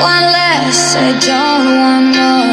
one less, I don't want more.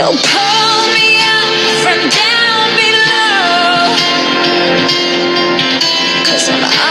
So pull me up from down below. Cause I'm